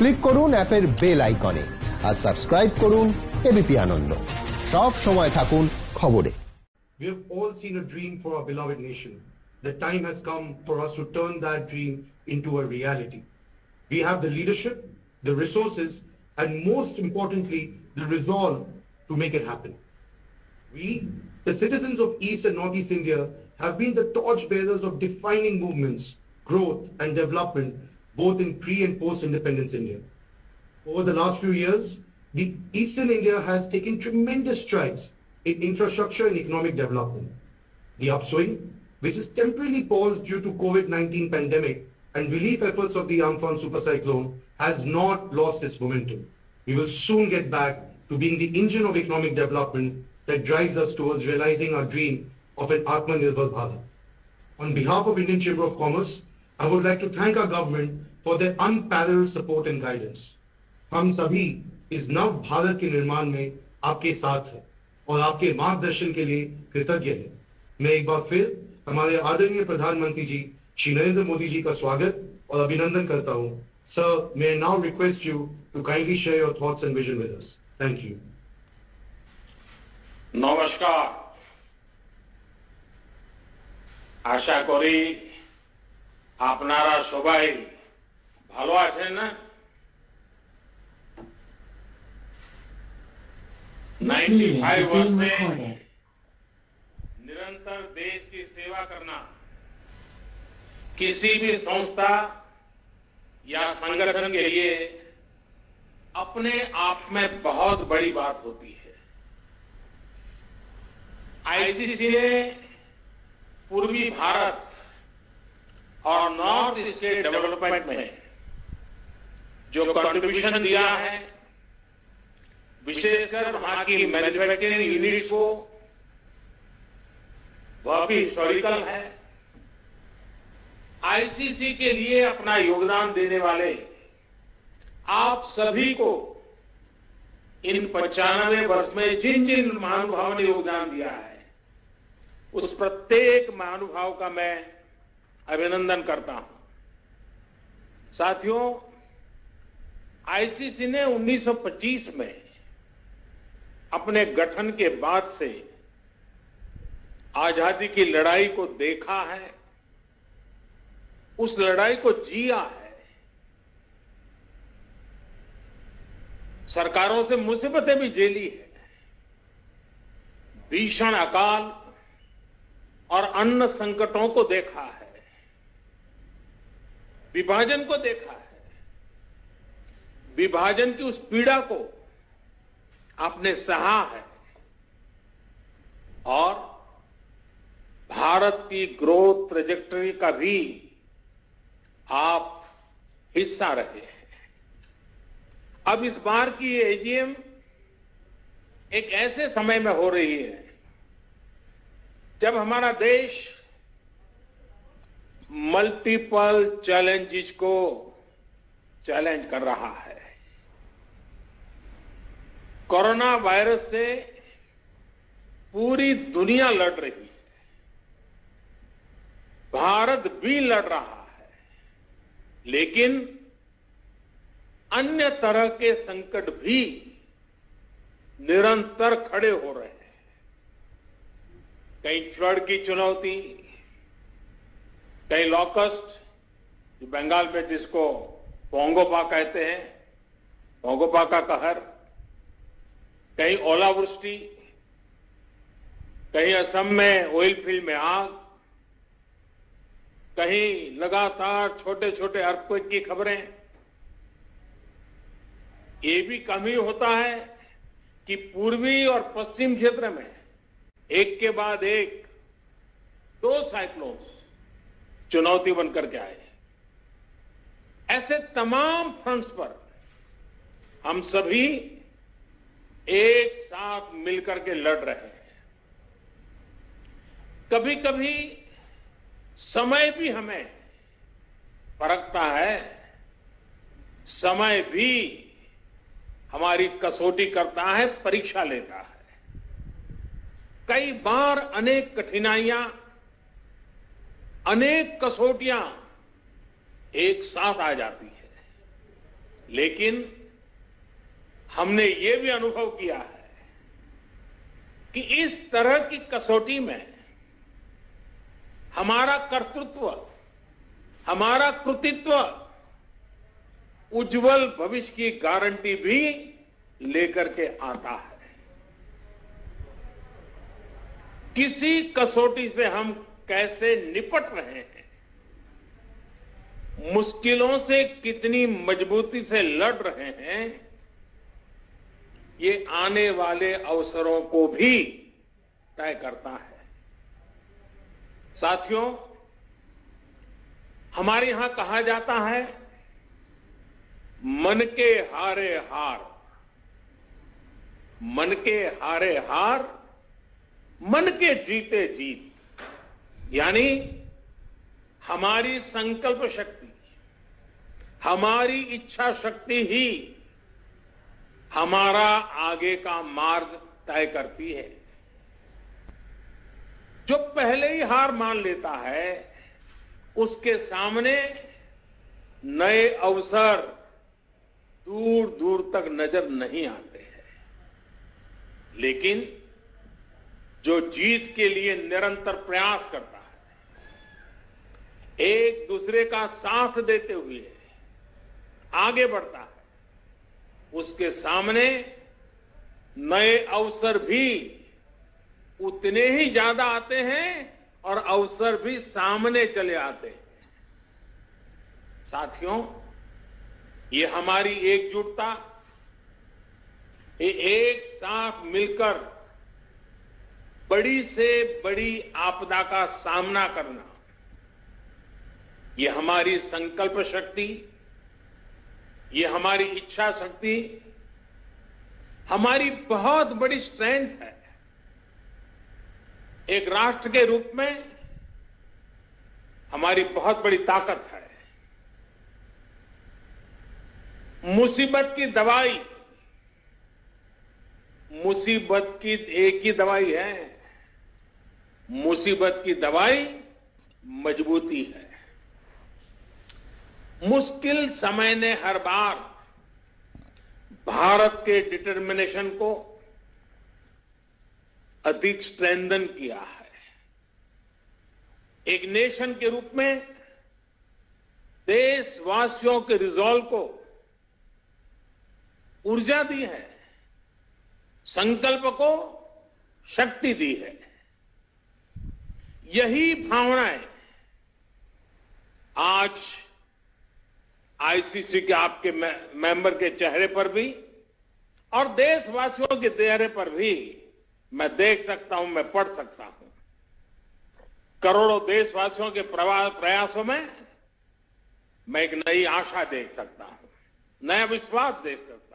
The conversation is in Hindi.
ক্লিক করুন অ্যাপের বেল আইকনে আর সাবস্ক্রাইব করুন এবিপি আনন্দ সব সময় থাকুন খবরে We have all seen a dream for our beloved nation. The time has come for us to turn that dream into a reality. We have the leadership, the resources, and most importantly, the resolve to make it happen. We, the citizens of East and Northeast India, have been the torchbearers of defining movements, growth, and development both in pre and post independence India. Over the last few years, the Eastern India has taken tremendous strides in infrastructure and economic development. The upswing, which is temporarily paused due to COVID-19 pandemic and relief efforts of the Amphan supercyclone, has not lost its momentum. We will soon get back to being the engine of economic development that drives us towards realizing our dream of an Atmanirbhar Bharat. On behalf of Indian Chamber of Commerce, I would like to thank our government for their unparalleled support and guidance. हम सभी इस नव भारत के निर्माण में आपके साथ हैं और आपके मार्गदर्शन के लिए कृतज्ञ हैं मैं एक बार फिर हमारे आदरणीय प्रधानमंत्री जी श्री नरेंद्र मोदी जी का स्वागत और अभिनंदन करता हूं sir may now request you to kindly share your thoughts and vision with us thank you নমস্কার আশা করি આપનારા સૌભાઈ ભાલવા છે ને नाइन्टी फाइव वर्ष से निरंतर देश की सेवा करना। किसी भी संस्था या संगठन के लिए अपने आप में बहुत बड़ी बात होती है। आईसीसी ने पूर्वी भारत और नॉर्थ ईस्ट के डेवलपमेंट में जो कंट्रीब्यूशन दिया है, विशेषकर वहाँ की मैन्युफैक्चरिंग यूनिट्स को, वह भी हिस्टोरिकल है। आईसीसी के लिए अपना योगदान देने वाले आप सभी को इन पचानवे वर्ष में जिन जिन महानुभावों ने योगदान दिया है, उस प्रत्येक महानुभाव का मैं अभिनंदन करता हूँ। साथियों, आईसीसी ने 1925 में अपने गठन के बाद से आज़ादी की लड़ाई को देखा है। उस लड़ाई को जिया है। सरकारों से मुसीबतें भी झेली है। भीषण अकाल और अन्न संकटों को देखा है। विभाजन को देखा है। विभाजन की उस पीड़ा को आपने सहा है। और भारत की ग्रोथ ट्रेजेक्टरी का भी आप हिस्सा रहे हैं। अब इस बार की ये एजीएम एक ऐसे समय में हो रही है जब हमारा देश मल्टीपल चैलेंजेस को चैलेंज कर रहा है। कोरोना वायरस से पूरी दुनिया लड़ रही है। भारत भी लड़ रहा है। लेकिन अन्य तरह के संकट भी निरंतर खड़े हो रहे हैं। कहीं फ्लड की चुनौती कहीं लॉकस्ट, जो बंगाल में जिसको पोंगोपा कहते हैं पोंगोपा का कहर कहीं ओलावृष्टि, कहीं असम में ऑयल फ़ील्ड में आग, कहीं लगातार छोटे छोटे अर्थक्वेक की खबरें। ये भी कम ही होता है कि पूर्वी और पश्चिम क्षेत्र में एक के बाद एक दो साइक्लोन्स चुनौती बनकर के आए ऐसे तमाम फ्रंट्स पर हम सभी एक साथ मिलकर के लड़ रहे हैं। कभी कभी समय भी हमें परखता है, समय भी हमारी कसौटी करता है, परीक्षा लेता है। कई बार अनेक कठिनाइयाँ अनेक कसौटियाँ एक साथ आ जाती है। लेकिन हमने ये भी अनुभव किया है कि इस तरह की कसौटी में हमारा कर्तृत्व, हमारा कृतित्व, उज्जवल भविष्य की गारंटी भी लेकर के आता है। किसी कसौटी से हम कैसे निपट रहे हैं? मुश्किलों से कितनी मजबूती से लड़ रहे हैं? ये आने वाले अवसरों को भी तय करता है। साथियों, हमारे यहाँ कहा जाता है, मन के हारे हार। मन के हारे हार, मन के जीते जीत। यानी हमारी संकल्प शक्ति, हमारी इच्छा शक्ति ही हमारा आगे का मार्ग तय करती है। जो पहले ही हार मान लेता है, उसके सामने नए अवसर दूर दूर तक नज़र नहीं आते हैं। लेकिन जो जीत के लिए निरंतर प्रयास करता है एक दूसरे का साथ देते हुए आगे बढ़ता है। उसके सामने नए अवसर भी उतने ही ज़्यादा आते हैं और अवसर भी सामने चले आते हैं। साथियों, ये हमारी एकजुटता, ये एक साथ मिलकर बड़ी से बड़ी आपदा का सामना करना ये हमारी संकल्प शक्ति, ये हमारी इच्छा शक्ति, हमारी बहुत बड़ी स्ट्रेंथ है। एक राष्ट्र के रूप में हमारी बहुत बड़ी ताकत है। मुसीबत की दवाई, मुसीबत की एक ही दवाई है। मुसीबत की दवाई मजबूती है। मुश्किल समय ने हर बार भारत के डिटर्मिनेशन को अधिक स्ट्रेंथन किया है। एक नेशन के रूप में देशवासियों के रिजॉल्व को ऊर्जा दी है, संकल्प को शक्ति दी है। यही भावनाएँ आज आईसीसी के आपके मेंबर के चेहरे पर भी और देशवासियों के चेहरे पर भी मैं देख सकता हूँ, मैं पढ़ सकता हूँ। करोड़ों देशवासियों के प्रयासों में मैं एक नई आशा देख सकता हूँ, नया विश्वास देख सकता हूँ।